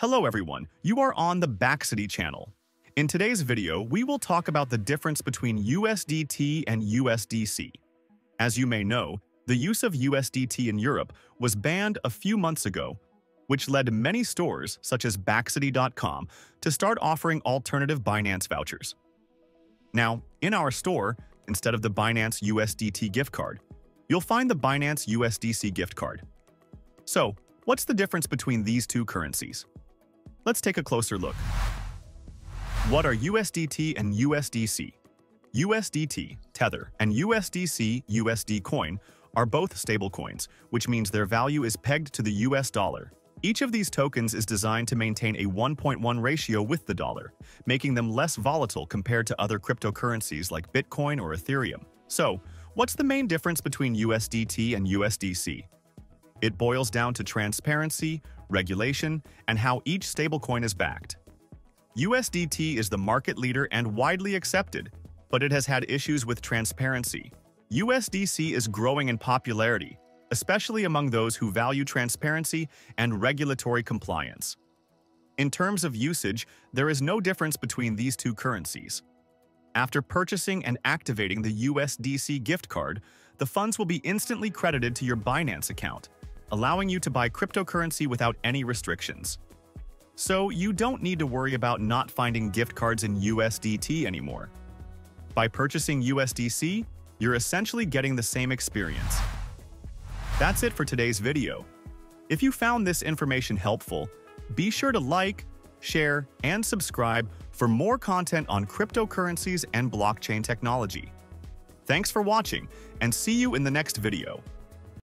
Hello everyone, you are on the Baxity channel. In today's video, we will talk about the difference between USDT and USDC. As you may know, the use of USDT in Europe was banned a few months ago, which led many stores, such as Baxity.com, to start offering alternative Binance vouchers. Now, in our store, instead of the Binance USDT gift card, you'll find the Binance USDC gift card. So, what's the difference between these two currencies? Let's take a closer look. What are USDT and USDC? USDT, Tether, and USDC, USD Coin are both stablecoins, which means their value is pegged to the US dollar. Each of these tokens is designed to maintain a 1.1 ratio with the dollar, making them less volatile compared to other cryptocurrencies like Bitcoin or Ethereum. So, what's the main difference between USDT and USDC? It boils down to transparency, regulation, and how each stablecoin is backed. USDT is the market leader and widely accepted, but it has had issues with transparency. USDC is growing in popularity, especially among those who value transparency and regulatory compliance. In terms of usage, there is no difference between these two currencies. After purchasing and activating the USDC gift card, the funds will be instantly credited to your Binance account, allowing you to buy cryptocurrency without any restrictions. So you don't need to worry about not finding gift cards in USDT anymore. By purchasing USDC, you're essentially getting the same experience. That's it for today's video. If you found this information helpful, be sure to like, share, and subscribe for more content on cryptocurrencies and blockchain technology. Thanks for watching, and see you in the next video.